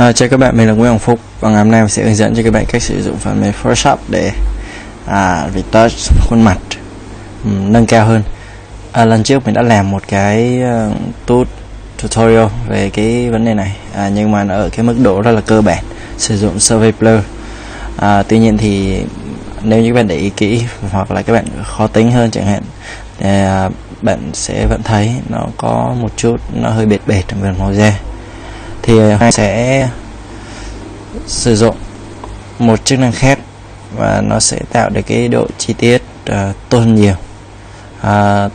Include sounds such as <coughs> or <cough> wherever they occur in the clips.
À, chào các bạn, mình là Nguyễn Hồng Phúc và ngày hôm nay mình sẽ hướng dẫn cho các bạn cách sử dụng phần mềm Photoshop để à, retouch khuôn mặt um, nâng cao hơn. À, lần trước mình đã làm một cái uh, tut tutorial về cái vấn đề này à, nhưng mà nó ở cái mức độ rất là cơ bản sử dụng survey blur. À, tuy nhiên thì nếu như các bạn để ý kỹ hoặc là các bạn khó tính hơn chẳng hạn thì à, bạn sẽ vẫn thấy nó có một chút nó hơi bệt bệt trong phần màu da thì hai sẽ sử dụng một chức năng khác và nó sẽ tạo được cái độ chi tiết uh, tốt hơn nhiều. Uh,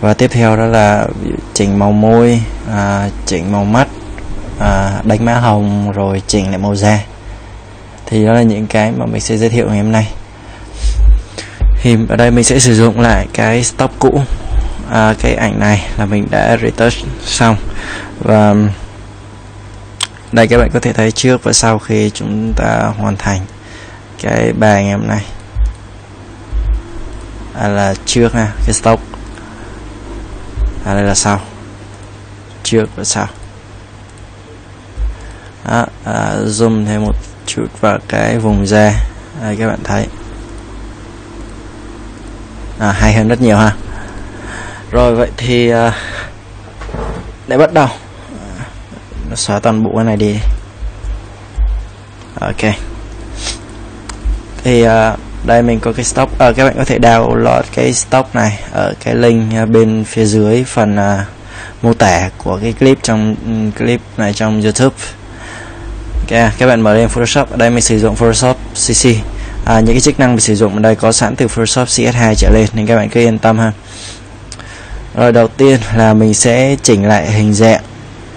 và tiếp theo đó là chỉnh màu môi uh, chỉnh màu mắt uh, đánh mã hồng rồi chỉnh lại màu da. Thì đó là những cái mà mình sẽ giới thiệu ngày hôm nay. Thì ở đây mình sẽ sử dụng lại cái stop cũ à, cái ảnh này là mình đã retouch xong. Và um, đây các bạn có thể thấy trước và sau khi chúng ta hoàn thành cái bài ngày hôm nay. À, là trước ha cái stock à, đây là sau. Trước và sau. Đó, à, zoom thêm một chút vào cái vùng da. Đây các bạn thấy. À, hay hơn rất nhiều ha rồi vậy thì à, để bắt đầu. Nó xóa toàn bộ cái này đi. Ok. Thì à, đây mình có cái stock uh, các bạn có thể download cái stock này ở cái link bên phía dưới phần uh, mô tả của cái clip trong um, clip này trong YouTube. Ok các bạn mở lên Photoshop. Ở đây mình sử dụng Photoshop CC à, những cái chức năng mình sử dụng ở đây có sẵn từ Photoshop CS2 trở lên nên các bạn cứ yên tâm ha rồi đầu tiên là mình sẽ chỉnh lại hình dạng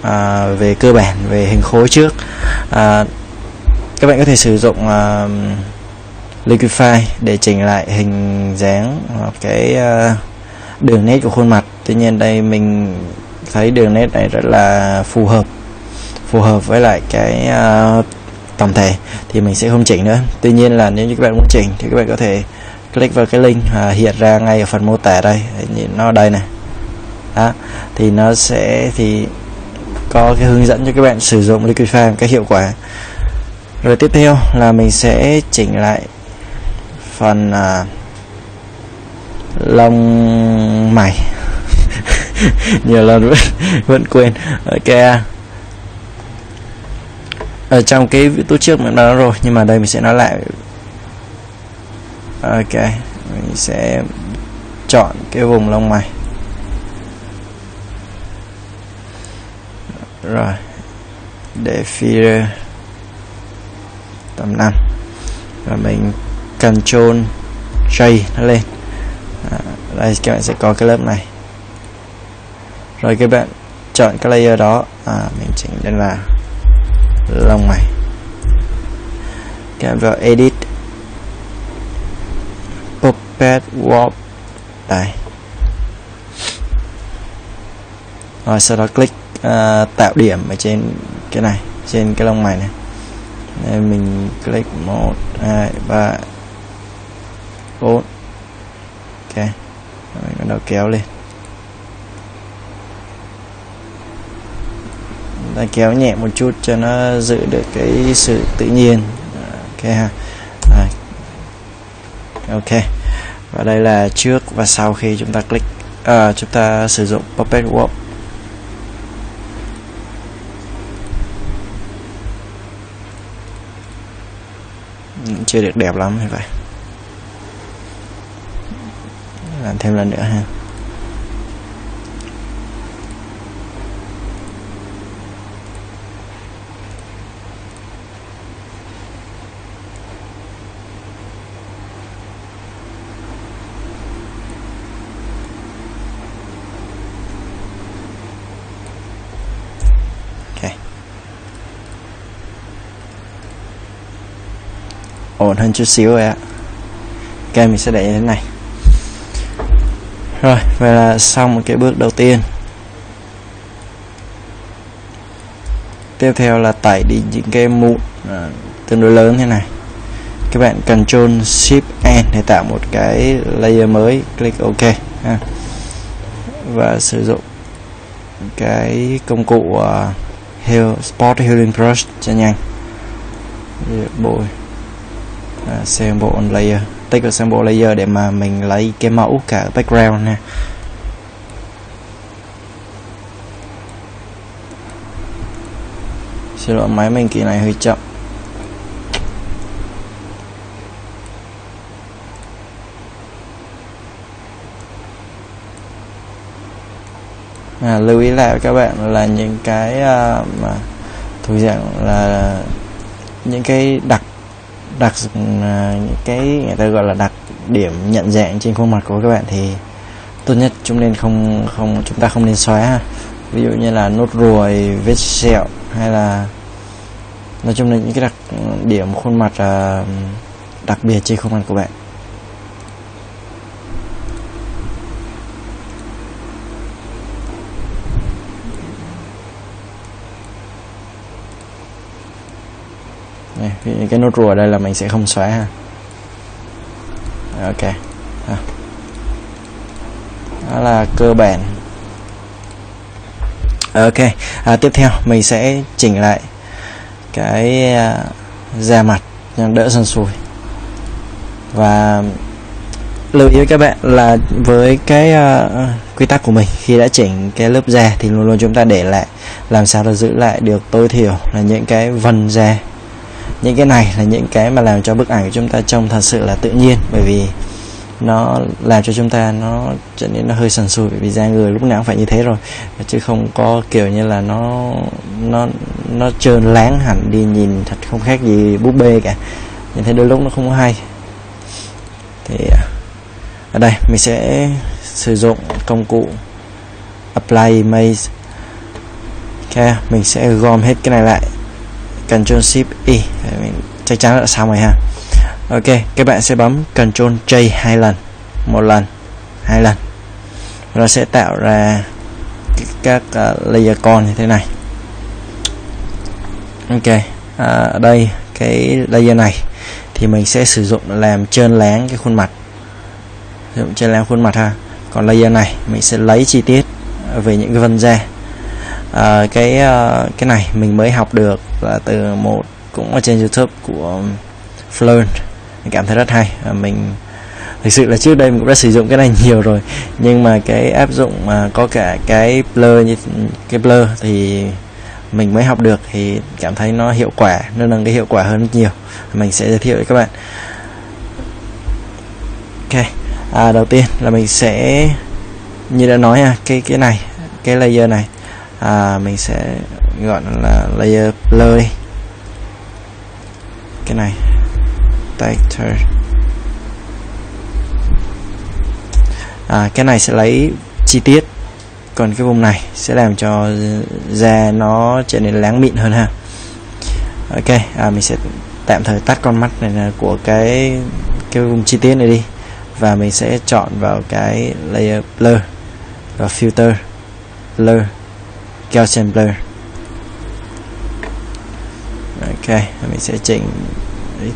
à, về cơ bản về hình khối trước. À, các bạn có thể sử dụng à, Liquify để chỉnh lại hình dáng hoặc cái à, đường nét của khuôn mặt. Tuy nhiên đây mình thấy đường nét này rất là phù hợp phù hợp với lại cái à, tổng thể thì mình sẽ không chỉnh nữa. Tuy nhiên là nếu như các bạn muốn chỉnh thì các bạn có thể click vào cái link à, hiện ra ngay ở phần mô tả đây. Nhìn nó đây này đó. Thì nó sẽ thì có cái hướng dẫn cho các bạn sử dụng Liquify một cách hiệu quả. Rồi tiếp theo là mình sẽ chỉnh lại phần à, lông mày. <laughs> Nhiều lần vẫn vẫn quên. Ok à. ở trong cái tú trước mình đã nói rồi nhưng mà đây mình sẽ nói lại. Ok mình sẽ chọn cái vùng lông mày. Rồi. Để filter tầm 5 và mình control J nó lên. À, đây các bạn sẽ có cái lớp này. Rồi các bạn chọn cái layer đó. À, mình chỉnh lên là lông mày. Các bạn vào edit. Puppet warp. Đây. Rồi sau đó click uh, tạo điểm ở trên cái này trên cái lông mày này. Đây mình click một hai ba bốn. Ok mình bắt đầu kéo lên. Ta kéo nhẹ một chút cho nó giữ được cái sự tự nhiên. Ok ha. Rồi. ok. Và đây là trước và sau khi chúng ta click à, chúng ta sử dụng puppet warp. Chưa được đẹp lắm như vậy? Làm thêm lần nữa ha ổn hơn chút xíu rồi ạ. Ok mình sẽ để như thế này. Rồi vậy là xong một cái bước đầu tiên. Tiếp theo là tải đi những cái mụn à, tương đối lớn thế này. Các bạn Ctrl Shift N để tạo một cái layer mới click OK ha. và sử dụng cái công cụ à, uh, heal spot healing brush cho nhanh. Bôi. Ờ, xem sample layer. Tích xem sample layer để mà mình lấy cái mẫu cả background nè xin lỗi máy mình kỳ này hơi chậm. À, lưu ý lại các bạn là những cái uh, mà thuộc dạng là những cái đặc đặc ừ, những cái người ta gọi là đặc điểm nhận dạng trên khuôn mặt của các bạn thì tốt nhất chúng nên không không chúng ta không nên xóa ha. Ví dụ như là nốt ruồi vết sẹo hay là nói chung là những cái đặc điểm khuôn mặt uh, đặc biệt trên khuôn mặt của bạn. Này, cái nốt ruồi đây là mình sẽ không xóa ha. Ok à. đó là cơ bản. Ok à, tiếp theo mình sẽ chỉnh lại cái à, da mặt cho đỡ sần sùi. Và lưu ý với các bạn là với cái uh, quy tắc của mình khi đã chỉnh cái lớp da thì luôn luôn chúng ta để lại làm sao để giữ lại được tối thiểu là những cái vân da những cái này là những cái mà làm cho bức ảnh của chúng ta trông thật sự là tự nhiên, bởi vì nó làm cho chúng ta nó trở nên nó hơi sần sùi, bởi vì da người lúc nào cũng phải như thế rồi. Chứ không có kiểu như là nó nó nó trơn láng hẳn đi nhìn thật không khác gì búp bê cả. Nhìn thấy đôi lúc nó không có hay. Thì à, ở đây mình sẽ sử dụng công cụ apply image. Ok mình sẽ gom hết cái này lại. Ctrl Shift Y mình chắc chắn đã xong rồi ha. Ok các bạn sẽ bấm Ctrl J hai lần. Một lần hai lần. Nó sẽ tạo ra các uh, layer con như thế này. Ok à, ở đây cái layer này thì mình sẽ sử dụng làm trơn láng cái khuôn mặt. Sử dụng trơn láng khuôn mặt ha. Còn layer này mình sẽ lấy chi tiết về những cái vân da. À, cái uh, cái này mình mới học được là từ một cũng ở trên youtube của Fleur mình cảm thấy rất hay. À, mình thực sự là trước đây mình cũng đã sử dụng cái này <laughs> nhiều rồi. Nhưng mà cái áp dụng mà có cả cái blur như cái blur thì mình mới học được thì cảm thấy nó hiệu quả nó nâng cái hiệu quả hơn rất nhiều. Mình sẽ giới thiệu với các bạn. Ok. À, đầu tiên là mình sẽ như đã nói à cái cái này cái layer này. À, mình sẽ gọi là layer blur. Đi cái này texture à, cái này sẽ lấy chi tiết. Còn cái vùng này sẽ làm cho da nó trở nên láng mịn hơn ha. Ok à, mình sẽ tạm thời tắt con mắt này là của cái cái vùng chi tiết này đi. Và mình sẽ chọn vào cái layer blur và filter blur Gaussian blur ok mình sẽ chỉnh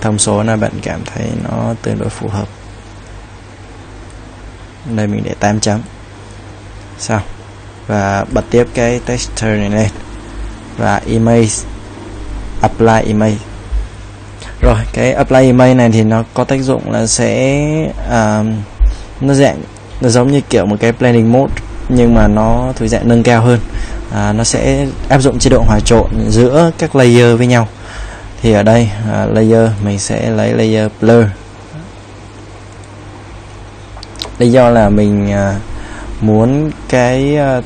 thông số là bạn cảm thấy nó tương đối phù hợp. Đây mình để 8 chấm. Xong và bật tiếp cái texture này lên. Và image apply image rồi cái apply image này thì nó có tác dụng là sẽ um, nó dạng nó giống như kiểu một cái blending mode nhưng mà nó thuộc dạng nâng cao hơn. À, nó sẽ áp dụng chế độ hòa trộn giữa các layer với nhau thì ở đây uh, layer mình sẽ lấy layer blur. Lý do là mình uh, muốn cái uh,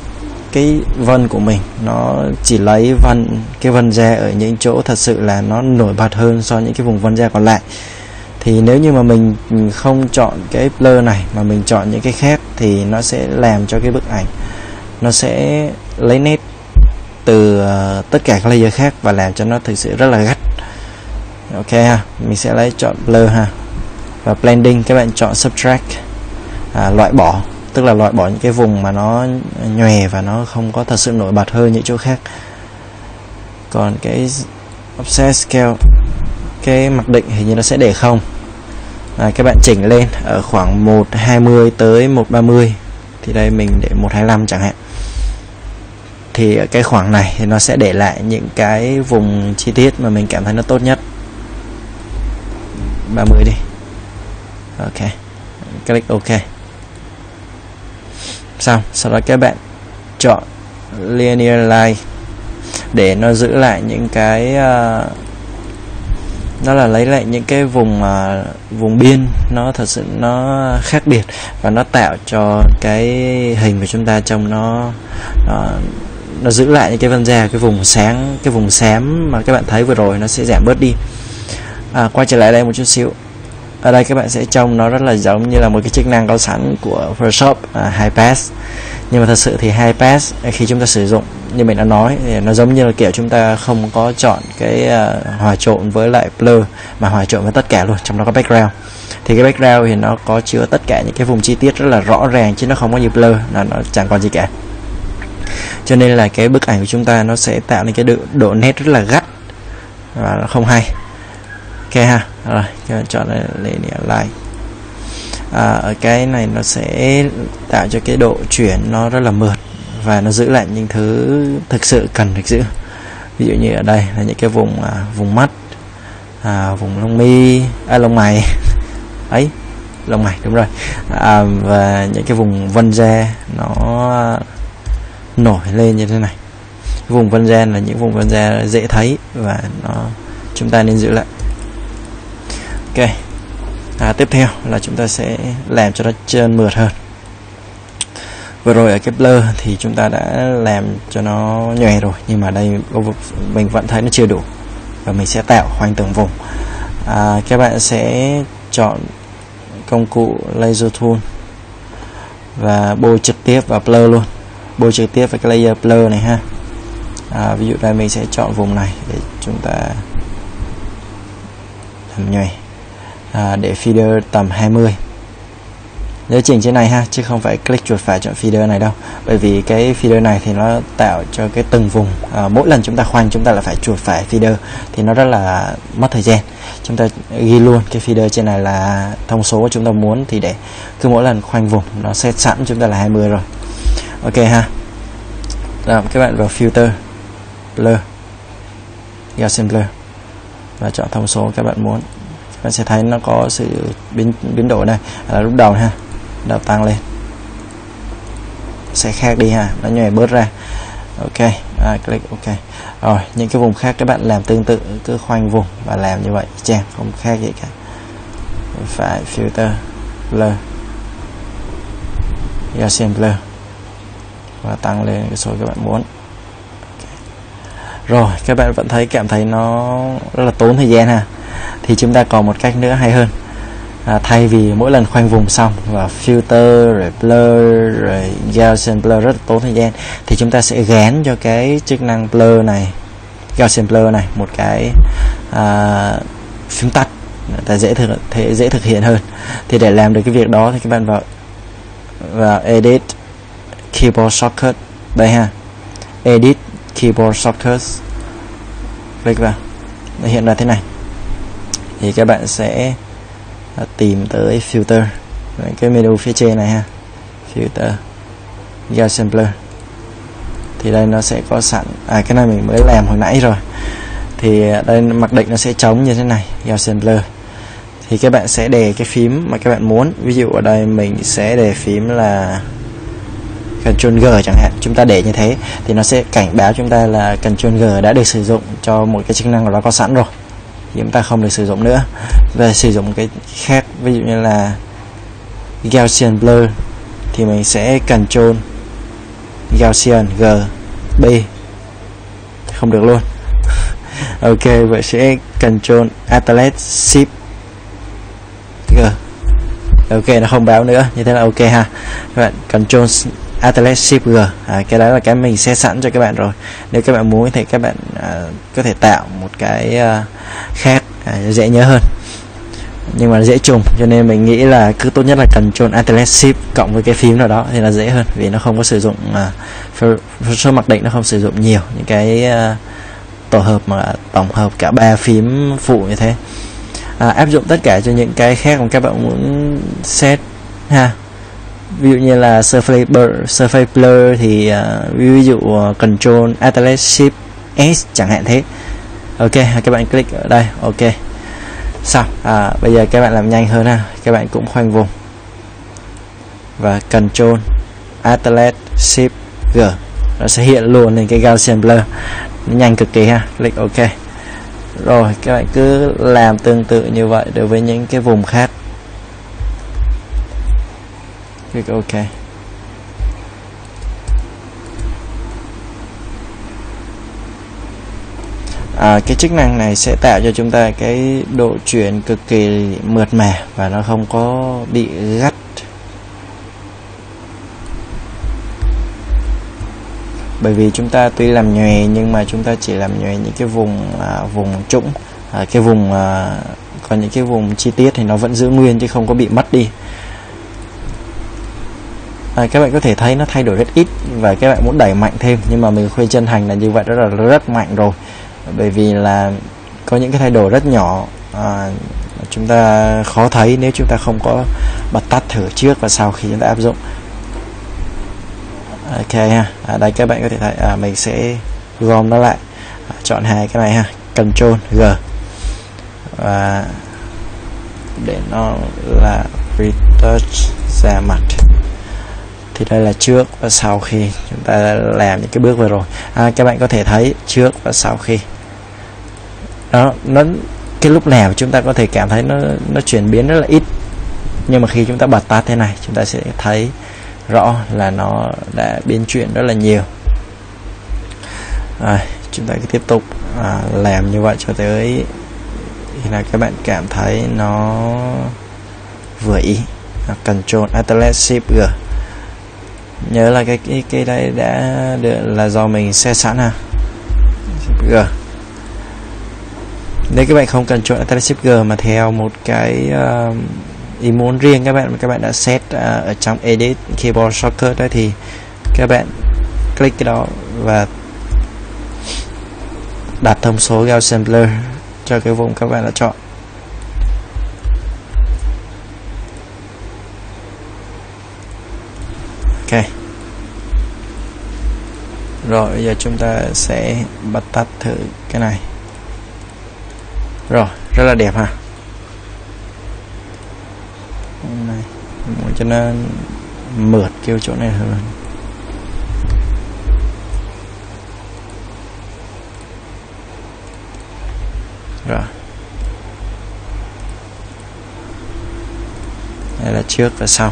cái vân của mình nó chỉ lấy vân cái vân da ở những chỗ thật sự là nó nổi bật hơn so với những cái vùng vân da còn lại. Thì nếu như mà mình không chọn cái blur này mà mình chọn những cái khác thì nó sẽ làm cho cái bức ảnh nó sẽ lấy nét từ uh, tất cả các layer khác và làm cho nó thực sự rất là gắt ok ha mình sẽ lấy chọn blur ha. Và blending các bạn chọn subtract. À, loại bỏ tức là loại bỏ những cái vùng mà nó nhòe và nó không có thật sự nổi bật hơn những chỗ khác. Còn cái offset scale cái mặc định hình như nó sẽ để không. À, các bạn chỉnh lên ở khoảng 120 tới 130 thì đây mình để 125 chẳng hạn. Thì ở cái khoảng này thì nó sẽ để lại những cái vùng chi tiết mà mình cảm thấy nó tốt nhất. 30 đi. Ok. Click ok. Xong sau đó các bạn chọn linear line để nó giữ lại những cái ờ, uh, đó là lấy lại những cái vùng uh, vùng biên. Nó thật sự nó khác biệt và nó tạo cho cái hình của chúng ta trông nó nó nó giữ lại những cái vân da cái vùng sáng cái vùng xém mà các bạn thấy vừa rồi nó sẽ giảm bớt đi à, quay trở lại đây một chút xíu. Ở đây các bạn sẽ trông nó rất là giống như là một cái chức năng có sẵn của Photoshop à, high pass. Nhưng mà thật sự thì high pass à, khi chúng ta sử dụng như mình đã nói thì nó giống như là kiểu chúng ta không có chọn cái uh, hòa trộn với lại blur mà hòa trộn với tất cả luôn trong đó có background. Thì cái background thì nó có chứa tất cả những cái vùng chi tiết rất là rõ ràng chứ nó không có như blur là nó chẳng còn gì cả. Cho nên là cái bức ảnh của chúng ta nó sẽ tạo nên cái độ, độ nét rất là gắt và nó không hay ok ha. Rồi cho chọn là linear line à, ở cái này nó sẽ tạo cho cái độ chuyển nó rất là mượt và nó giữ lại những thứ thực sự cần được giữ. Ví dụ như ở đây là những cái vùng à, vùng mắt à, vùng lông mi à, lông mày. <laughs> Ấy lông mày đúng rồi. À, và những cái vùng vân da nó nổi lên như thế này. Vùng vân da là những vùng vân da dễ thấy và nó chúng ta nên giữ lại ok. À, tiếp theo là chúng ta sẽ làm cho nó trơn mượt hơn. Vừa rồi ở cái blur thì chúng ta đã làm cho nó nhòe rồi nhưng mà đây mình vẫn thấy nó chưa đủ. Và mình sẽ tạo hoành tường vùng. À, các bạn sẽ chọn công cụ laser tool và bôi trực tiếp vào blur luôn. Bôi trực tiếp vào cái layer blur này ha. À, ví dụ đây mình sẽ chọn vùng này để chúng ta làm nhòe à, để feeder tầm 20 nhớ chỉnh trên này ha chứ không phải click chuột phải chọn feeder này đâu. Bởi vì cái feeder này thì nó tạo cho cái từng vùng à, mỗi lần chúng ta khoanh chúng ta là phải chuột phải feeder thì nó rất là mất thời gian. Chúng ta ghi luôn cái feeder trên này là thông số chúng ta muốn thì để cứ mỗi lần khoanh vùng nó set sẵn chúng ta là 20 rồi. Ok ha. Rồi các bạn vào filter blur. Gaussian blur. Và chọn thông số các bạn muốn bạn sẽ thấy nó có sự biến biến đổi này. Là lúc đầu ha đầu tăng lên. Sẽ khác đi ha nó nhòe bớt ra. Ok à, click ok. Rồi những cái vùng khác các bạn làm tương tự cứ khoanh vùng và làm như vậy. Chàng không khác gì cả. Phải filter blur. Gaussian blur. Và tăng lên cái số các bạn muốn. Rồi các bạn vẫn thấy cảm thấy nó rất là tốn thời gian ha thì chúng ta còn một cách nữa hay hơn. À, thay vì mỗi lần khoanh vùng xong và filter rồi blur rồi Gaussian blur rất là tốn thời gian thì chúng ta sẽ gán cho cái chức năng blur này Gaussian blur này một cái à, phím tắt ta dễ thực thể dễ thực hiện hơn. Thì để làm được cái việc đó thì các bạn vào vào edit keyboard shortcut đây ha. Edit keyboard shortcuts click vào. Nó hiện ra thế này thì các bạn sẽ à, tìm tới filter. Cái menu phía trên này ha. Filter. Gaussian blur thì đây nó sẽ có sẵn à cái này mình mới làm hồi nãy rồi. Thì à, đây mặc định nó sẽ trống như thế này Gaussian blur thì các bạn sẽ đề cái phím mà các bạn muốn. Ví dụ ở đây mình sẽ đề phím là Ctrl G chẳng hạn. Chúng ta để như thế, thì nó sẽ cảnh báo chúng ta là Ctrl G đã được sử dụng cho một cái chức năng nào đó có sẵn rồi thì chúng ta không được sử dụng nữa. Và sử dụng cái khác, ví dụ như là Gaussian Blur, thì mình sẽ Ctrl Gaussian G, B. Không được luôn. <laughs> Ok, vậy sẽ Ctrl Atlas, Shift, G. Ok, nó không báo nữa, như thế là ok ha. Các bạn Ctrl Atlas Shift G. À, cái đó là cái mình set sẵn cho các bạn rồi. Nếu các bạn muốn thì các bạn à, có thể tạo một cái à, khác à, dễ nhớ hơn. Nhưng mà dễ trùng cho nên mình nghĩ là cứ tốt nhất là cần chôn Atlas Shift cộng với cái phím nào đó thì là dễ hơn. Vì nó không có sử dụng à, số mặc định nó không sử dụng nhiều những cái à, tổ hợp mà tổng hợp cả ba phím phụ như thế. À, áp dụng tất cả cho những cái khác mà các bạn muốn set ha ví dụ như là surface blur, surface blur thì uh, ví dụ uh, control Atlas shift S chẳng hạn thế. Ok các bạn click ở đây ok. Xong à, bây giờ các bạn làm nhanh hơn ha. Các bạn cũng khoanh vùng. Và control Atlas shift G. Nó sẽ hiện luôn lên cái Gaussian blur. Nó nhanh cực kỳ ha. Click ok. Rồi các bạn cứ làm tương tự như vậy đối với những cái vùng khác click ok. À, cái chức năng này sẽ tạo cho chúng ta cái độ chuyển cực kỳ mượt mà và nó không có bị gắt. Bởi vì chúng ta tuy làm nhòe nhưng mà chúng ta chỉ làm nhòe những cái vùng à, vùng trũng à, cái vùng à, còn những cái vùng chi tiết thì nó vẫn giữ nguyên chứ không có bị mất đi à, các bạn có thể thấy nó thay đổi rất ít và các bạn muốn đẩy mạnh thêm. Nhưng mà mình khuyên chân thành là như vậy đó là rất mạnh rồi. Bởi vì là có những cái thay đổi rất nhỏ. À, chúng ta khó thấy nếu chúng ta không có bật tắt thử trước và sau khi chúng ta áp dụng. Ok ha. À, đây các bạn có thể thấy. À, mình sẽ gom nó lại. À, chọn hai cái này ha. Ctrl G. Và để nó là retouch ra mặt thì đây là trước và sau khi chúng ta làm những cái bước vừa rồi. À, các bạn có thể thấy trước và sau khi. Đó nó cái lúc nào chúng ta có thể cảm thấy nó nó chuyển biến rất là ít. Nhưng mà khi chúng ta bật tắt thế này chúng ta sẽ thấy rõ là nó đã biến chuyển rất là nhiều. À, chúng ta cứ tiếp tục à, làm như vậy cho tới khi nào các bạn cảm thấy nó vừa ý. À, Control Atlas Shift G nhớ là cái cái cái đây đã được là do mình set sẵn ha Shift G. Nếu các bạn không cần chọn Atlas Shift G mà theo một cái uh, ý muốn riêng các bạn các bạn đã set uh, ở trong edit keyboard shortcut đó thì các bạn click cái đó và đặt thông số Gaussian blur cho cái vùng các bạn đã chọn. Ok rồi bây giờ chúng ta sẽ bật tắt thử cái này. Rồi rất là đẹp ha. Này muốn cho nó mượt kêu chỗ này hơn. Rồi. Đây là trước và sau.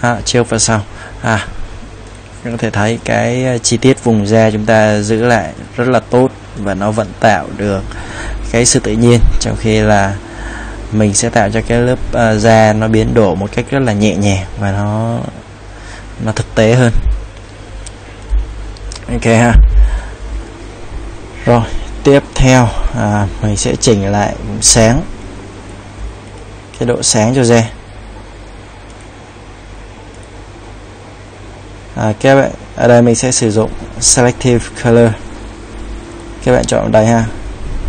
À, trước và sau. À có thể thấy cái ờ, chi tiết vùng da chúng ta giữ lại rất là tốt và nó vẫn tạo được cái sự tự nhiên trong khi là mình sẽ tạo cho cái lớp uh, da nó biến đổi một cách rất là nhẹ nhàng và nó nó thực tế hơn. Ok ha. Rồi tiếp theo à, mình sẽ chỉnh lại sáng cái độ sáng cho da. À, các bạn ở đây mình sẽ sử dụng selective color. Các bạn chọn đây ha.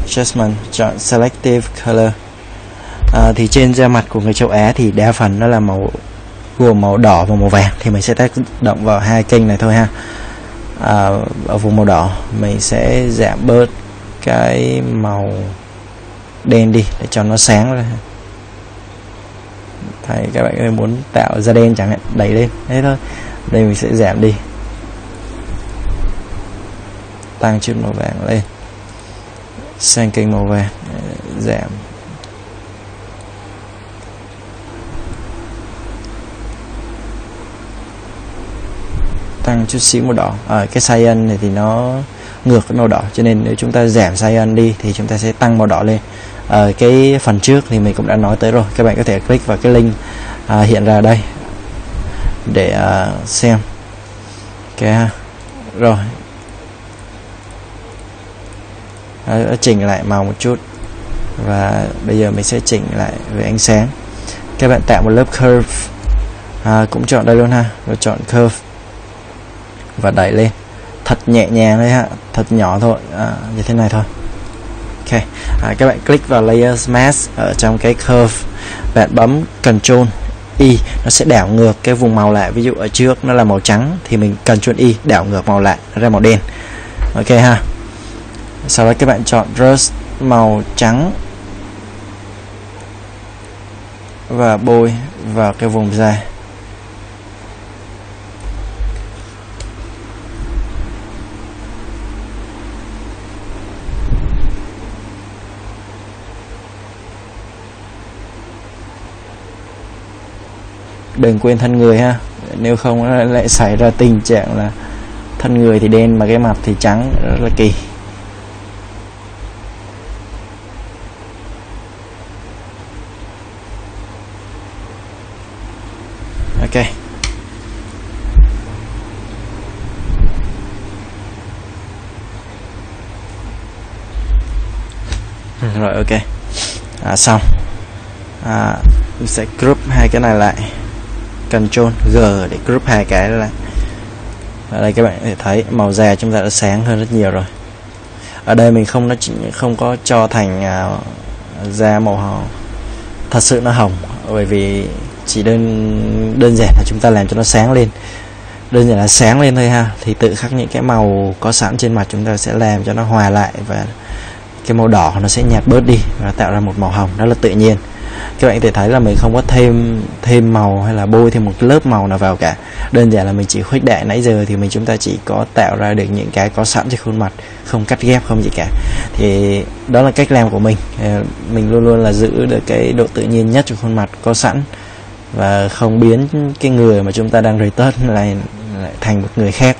Adjustment chọn selective color. À, thì trên da mặt của người châu Á thì đa phần nó là màu gồm màu đỏ và màu vàng. Thì mình sẽ tác động vào hai kênh này thôi ha. À, ở vùng màu đỏ mình sẽ giảm bớt cái màu đen đi để cho nó sáng ra. Thầy các bạn muốn tạo da đen chẳng hạn? Đẩy lên. Thế thôi đây mình sẽ giảm đi. Tăng chút màu vàng lên. Sang kênh màu vàng. Giảm. Tăng chút xíu màu đỏ. Ở à, cái cyan này thì nó ngược với màu đỏ cho nên nếu chúng ta giảm cyan đi thì chúng ta sẽ tăng màu đỏ lên. Ở à, cái phần trước thì mình cũng đã nói tới rồi. Các bạn có thể click vào cái link à, hiện ra đây để uh, xem. Ok rồi. À, chỉnh lại màu một chút. Và bây giờ mình sẽ chỉnh lại về ánh sáng. Các bạn tạo một lớp curve. À, cũng chọn đây luôn ha. Rồi chọn curve. Và đẩy lên. Thật nhẹ nhàng thôi ha. Thật nhỏ thôi. À, như thế này thôi. Ok. À, các bạn click vào layers mask ở trong cái curve. Bạn bấm Ctrl Y, nó sẽ đảo ngược cái vùng màu lại ví dụ ở trước nó là màu trắng thì mình cần chuẩn Y, đảo ngược màu lại nó ra màu đen. Ok ha. Sau đó các bạn chọn brush màu trắng và bôi vào cái vùng da. Đừng quên thân người ha. Nếu không lại xảy ra tình trạng là thân người thì đen mà cái mặt thì trắng. Rất là kỳ. Ok. Rồi ok. À, xong. À, mình sẽ group hai cái này lại. Ctrl G để group hai cái lại ở đây các bạn có thể thấy màu da chúng ta đã sáng hơn rất nhiều rồi. Ở đây mình không nó chỉ không có cho thành uh, da màu hồng. Thật sự nó hồng bởi vì chỉ đơn đơn giản là chúng ta làm cho nó sáng lên. Đơn giản là sáng lên thôi ha. Thì tự khắc những cái màu có sẵn trên mặt chúng ta sẽ làm cho nó hòa lại và cái màu đỏ nó sẽ nhạt bớt đi và tạo ra một màu hồng. Đó là tự nhiên các bạn có thể thấy là mình không có thêm thêm màu hay là bôi thêm một lớp màu nào vào cả. Đơn giản là mình chỉ khuếch đại nãy giờ thì mình chúng ta chỉ có tạo ra được những cái có sẵn trên khuôn mặt không cắt ghép không gì cả. Thì đó là cách làm của mình. Ờ, mình luôn luôn là giữ được cái độ tự nhiên nhất cho khuôn mặt có sẵn và không biến cái người mà chúng ta đang retouch lại, lại thành một người khác.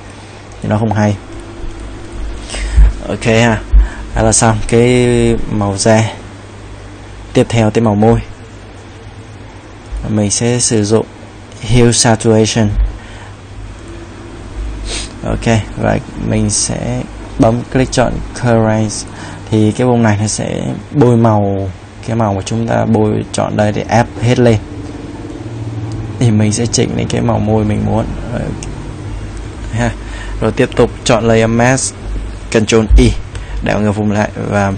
Thì nó không hay. Ok ha. Đó là xong cái màu da tiếp theo tới màu môi. Mình sẽ sử dụng Hue Saturation. Ok, và mình sẽ bấm click chọn Current. Thì cái vùng này nó sẽ bôi màu, cái màu mà chúng ta bôi chọn đây để áp hết lên. Thì mình sẽ chỉnh lên cái màu môi mình muốn. Ha. Rồi tiếp tục chọn layer mask Ctrl Y e, đảo ngược vùng lại và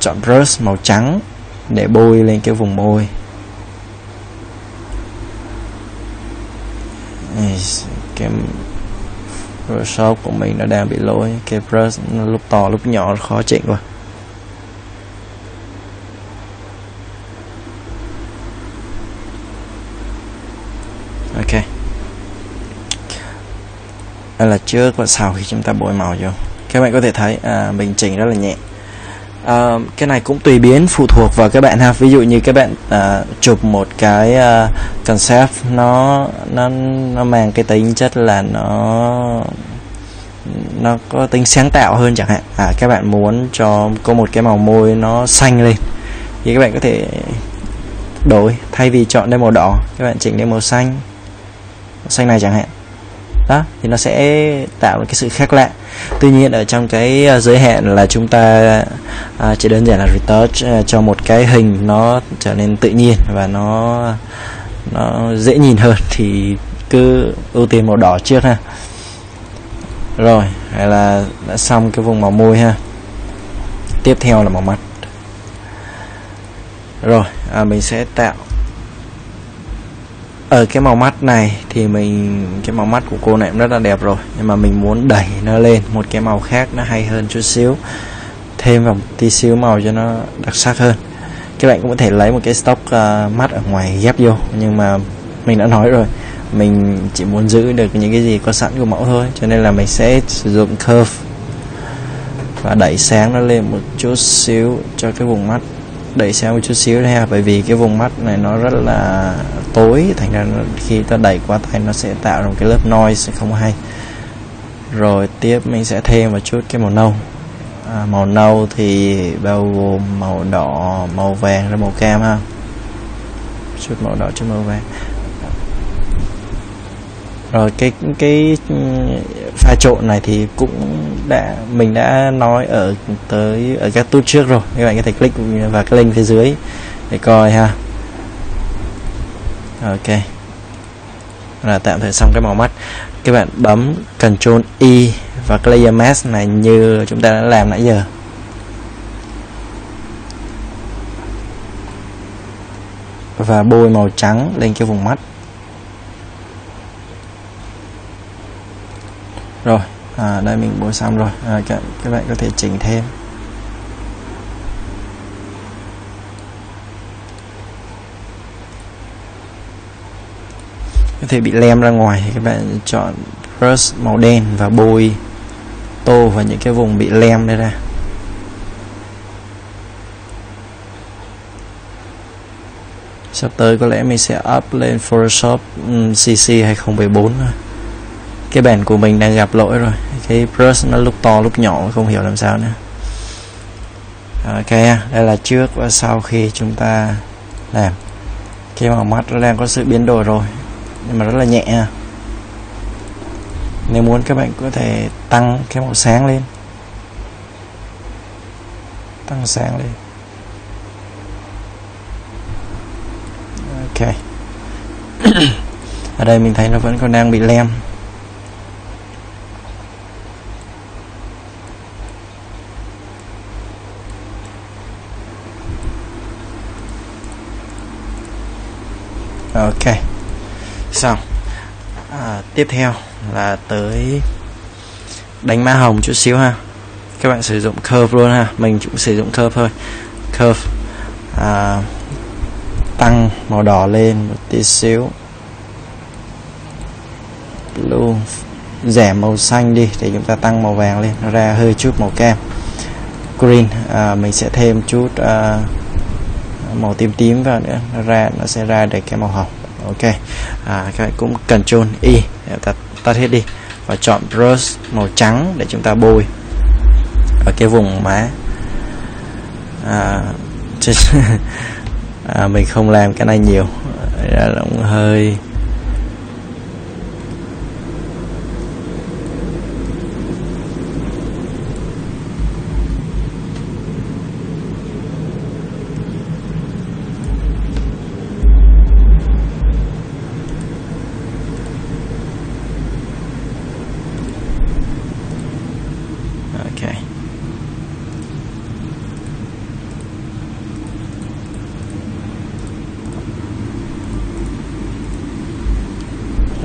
chọn brush màu trắng để bôi lên cái vùng môi. Cái brush của mình nó đang bị lỗi. Cái brush nó lúc to lúc nhỏ khó chỉnh quá. Ok. Đây là trước và sau khi chúng ta bôi màu vô. Các bạn có thể thấy à, mình chỉnh rất là nhẹ uh, cái này cũng tùy biến phụ thuộc vào các bạn ha. Ví dụ như các bạn uh, chụp một cái uh, concept nó nó nó mang cái tính chất là nó nó có tính sáng tạo hơn chẳng hạn. À các bạn muốn cho có một cái màu môi nó xanh lên thì các bạn có thể đổi thay vì chọn đây màu đỏ các bạn chỉnh lên màu xanh màu xanh này chẳng hạn đó thì nó sẽ tạo một cái sự khác lạ. Tuy nhiên ở trong cái ờ, giới hạn là chúng ta à, chỉ đơn giản là retouch ờ, cho một cái hình nó trở nên tự nhiên và nó nó dễ nhìn hơn <laughs> thì cứ ưu tiên màu đỏ trước ha. Rồi hay là đã xong cái vùng màu môi ha. Tiếp theo là màu mắt. Rồi à, mình sẽ tạo ở cái màu mắt này thì mình cái màu mắt của cô này cũng rất là đẹp rồi. Nhưng mà mình muốn đẩy nó lên. Một cái màu khác nó hay hơn chút xíu. Thêm vào một tí xíu màu cho nó đặc sắc hơn. Các bạn cũng có thể lấy một cái stock uh, mắt ở ngoài ghép vô. Nhưng mà mình đã nói rồi. Mình chỉ muốn giữ được những cái gì có sẵn của mẫu thôi. Cho nên là mình sẽ sử dụng curve. Và đẩy sáng nó lên một chút xíu cho cái vùng mắt đẩy sang một chút xíu ha bởi vì cái vùng mắt này nó rất là tối thành ra khi ta đẩy qua tay nó sẽ tạo ra một cái lớp noise không hay. Rồi tiếp mình sẽ thêm một chút cái màu nâu. À, màu nâu thì bao gồm màu đỏ màu vàng và màu cam ha. Chút màu đỏ chút màu vàng. Rồi cái cái pha trộn này thì cũng đã, mình đã nói ở tới, ở các tút trước rồi. Các bạn có thể click vào cái link phía dưới để coi ha. Ok. Là tạm thời xong cái màu mắt. Các bạn bấm Ctrl Y e và Clear layer mask này như chúng ta đã làm nãy giờ. Và bôi màu trắng lên cái vùng mắt. Rồi à, đây mình bôi xong rồi. À, các, các bạn có thể chỉnh thêm. Có thể bị lem ra ngoài thì các bạn chọn brush màu đen và bôi tô vào những cái vùng bị lem đây ra. Sắp tới có lẽ mình sẽ up lên Photoshop ừ, CC 2014 cái bản của mình đang gặp lỗi rồi. Cái brush nó lúc to lúc nhỏ, không hiểu làm sao nữa. Ok, đây là trước và sau khi chúng ta làm. Cái màu mắt nó đang có sự biến đổi rồi, nhưng mà rất là nhẹ. Nếu muốn các bạn có thể tăng cái màu sáng lên. Tăng sáng lên. Ok. <coughs> Ở đây mình thấy nó vẫn còn đang bị lem ok xong à, tiếp theo là tới đánh má hồng chút xíu ha. Các bạn sử dụng curve luôn ha. Mình cũng sử dụng curve thôi. Curve à, tăng màu đỏ lên một tí xíu. Blue giảm màu xanh đi để chúng ta tăng màu vàng lên. Nó ra hơi chút màu cam green à, mình sẽ thêm chút à, màu tím tím vào nữa. Nó ra nó sẽ ra được cái màu hồng ok. À, các bạn cũng Ctrl Y e. để ta tắt hết đi. Và chọn brush màu trắng để chúng ta bôi. Ở cái vùng má. À, <laughs> à, mình không làm cái này nhiều. Là cũng hơi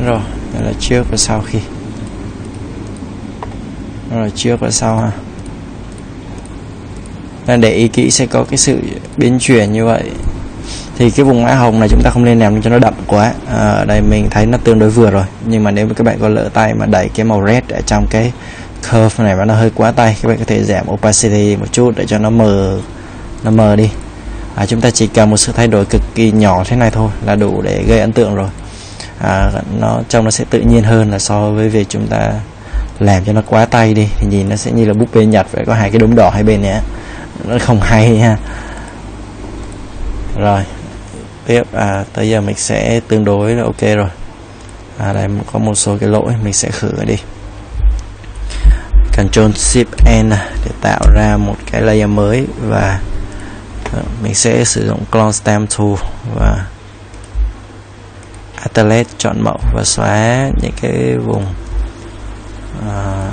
rồi đây là trước và sau khi. Rồi trước và sau ha. Nên để ý kỹ sẽ có cái sự biến chuyển như vậy. Thì cái vùng mã hồng này chúng ta không nên làm cho nó đậm quá. À, ở đây mình thấy nó tương đối vừa rồi. Nhưng mà nếu mà các bạn có lỡ tay mà đẩy cái màu red ở trong cái curve này mà nó hơi quá tay các bạn có thể giảm opacity một chút để cho nó mờ nó mờ đi. À, chúng ta chỉ cần một sự thay đổi cực kỳ nhỏ thế này thôi là đủ để gây ấn tượng rồi à, nó trông nó sẽ tự nhiên hơn là so với việc chúng ta làm cho nó quá tay đi. Thì nhìn nó sẽ như là búp bê nhật phải có hai cái đốm đỏ hai bên nhé nó không hay ha. Rồi tiếp. À, tới giờ mình sẽ tương đối là ok rồi. À, đây có một số cái lỗi mình sẽ khử đi. Ctrl Shift N à, để tạo ra một cái layer mới và ờ, mình sẽ sử dụng clone stamp tool và Atlas chọn mẫu và xóa những cái vùng à,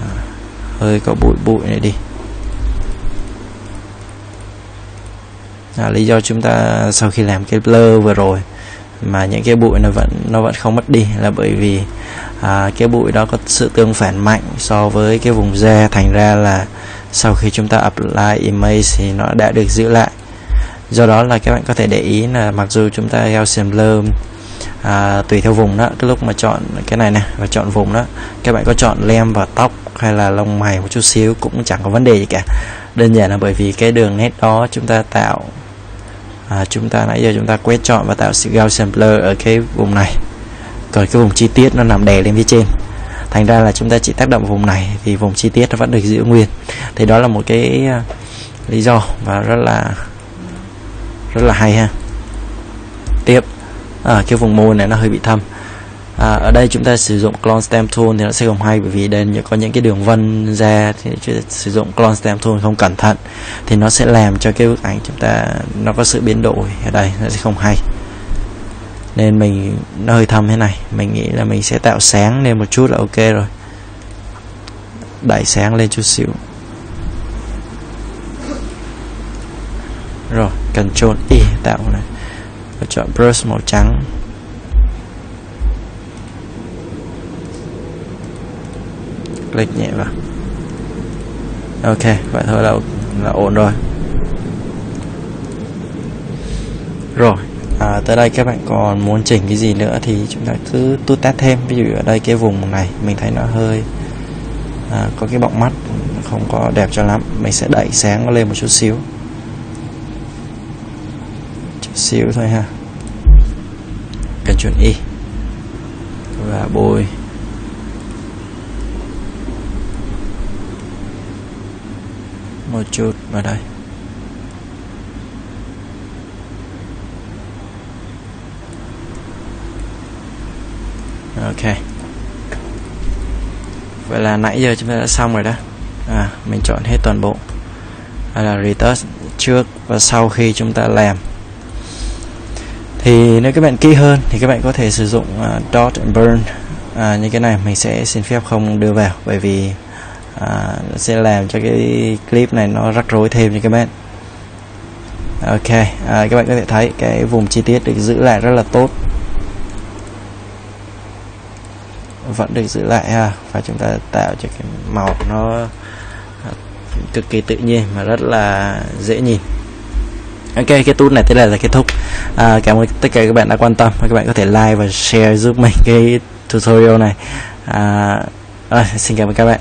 hơi có bụi bụi này đi. À, lý do chúng ta sau khi làm cái blur vừa rồi mà những cái bụi nó vẫn nó vẫn không mất đi là bởi vì à, cái bụi đó có sự tương phản mạnh so với cái vùng da. Thành ra là sau khi chúng ta apply image thì nó đã được giữ lại. Do đó là các bạn có thể để ý là mặc dù chúng ta Gaussian blur à, tùy theo vùng đó cái lúc mà chọn cái này nè và chọn vùng đó các bạn có chọn lem và tóc hay là lông mày một chút xíu cũng chẳng có vấn đề gì cả. Đơn giản là bởi vì cái đường nét đó chúng ta tạo à, chúng ta nãy giờ chúng ta quét chọn và tạo sự Gaussian blur ở cái vùng này. Còn cái vùng chi tiết nó nằm đè lên phía trên. Thành ra là chúng ta chỉ tác động vùng này thì vùng chi tiết nó vẫn được giữ nguyên. Thì đó là một cái à, lý do và rất là rất là hay ha. Tiếp à, cái vùng môi này nó hơi bị thâm. À, ở đây chúng ta sử dụng clone stamp tool thì nó sẽ không hay bởi vì đây có những cái đường vân ra thì sử dụng clone stamp tool không cẩn thận thì nó sẽ làm cho cái bức ảnh chúng ta nó có sự biến đổi ở đây nó sẽ không hay. Nên mình nó hơi thâm thế này mình nghĩ là mình sẽ tạo sáng lên một chút là ok rồi. Đẩy sáng lên chút xíu. Rồi Ctrl Y tạo này và chọn brush màu trắng. Click nhẹ vào. Ok vậy thôi là là ổn rồi. Rồi à, tới đây các bạn còn muốn chỉnh cái gì nữa thì chúng ta cứ tu test thêm. Ví dụ ở đây cái vùng này mình thấy nó hơi à, có cái bọng mắt không có đẹp cho lắm. Mình sẽ đẩy sáng nó lên một chút xíu xíu thôi ha. Ctrl Y. Và bôi. Một chút vào đây. Ok. Vậy là nãy giờ chúng ta đã xong rồi đó. À, mình chọn hết toàn bộ. Hay là retouch trước và sau khi chúng ta làm thì nếu các bạn kỹ hơn thì các bạn có thể sử dụng uh, dot and burn uh, như cái này. Mình sẽ xin phép không đưa vào bởi vì uh, sẽ làm cho cái clip này nó rắc rối thêm cho các bạn. Ok uh, các bạn có thể thấy cái vùng chi tiết được giữ lại rất là tốt. Vẫn được giữ lại ha và chúng ta tạo cho cái màu nó cực kỳ tự nhiên mà rất là dễ nhìn ok cái tool này thế là là kết thúc. À, cảm ơn tất cả các bạn đã quan tâm. Các bạn có thể like và share giúp mình cái tutorial này. À, à, xin cảm ơn các bạn.